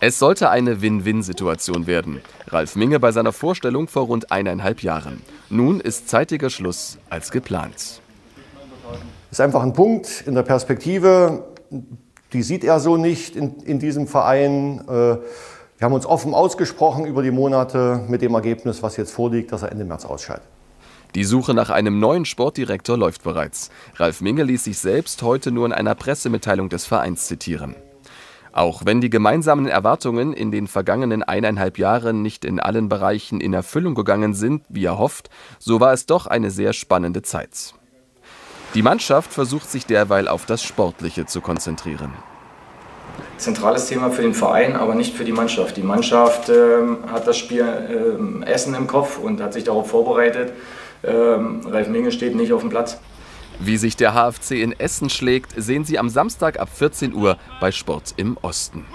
Es sollte eine Win-Win-Situation werden. Ralf Minge bei seiner Vorstellung vor rund eineinhalb Jahren. Nun ist zeitiger Schluss als geplant. Das ist einfach ein Punkt in der Perspektive, die sieht er so nicht in, in diesem Verein. Äh, wir haben uns offen ausgesprochen über die Monate mit dem Ergebnis, was jetzt vorliegt, dass er Ende März ausscheidet. Die Suche nach einem neuen Sportdirektor läuft bereits. Ralf Minge ließ sich selbst heute nur in einer Pressemitteilung des Vereins zitieren. Auch wenn die gemeinsamen Erwartungen in den vergangenen eineinhalb Jahren nicht in allen Bereichen in Erfüllung gegangen sind, wie er hofft, so war es doch eine sehr spannende Zeit. Die Mannschaft versucht sich derweil auf das Sportliche zu konzentrieren. Zentrales Thema für den Verein, aber nicht für die Mannschaft. Die Mannschaft ähm, hat das Spiel ähm, Essen im Kopf und hat sich darauf vorbereitet. Ähm, Ralf Minge steht nicht auf dem Platz. Wie sich der HFC in Essen schlägt, sehen Sie am Samstag ab 14 Uhr bei Sport im Osten.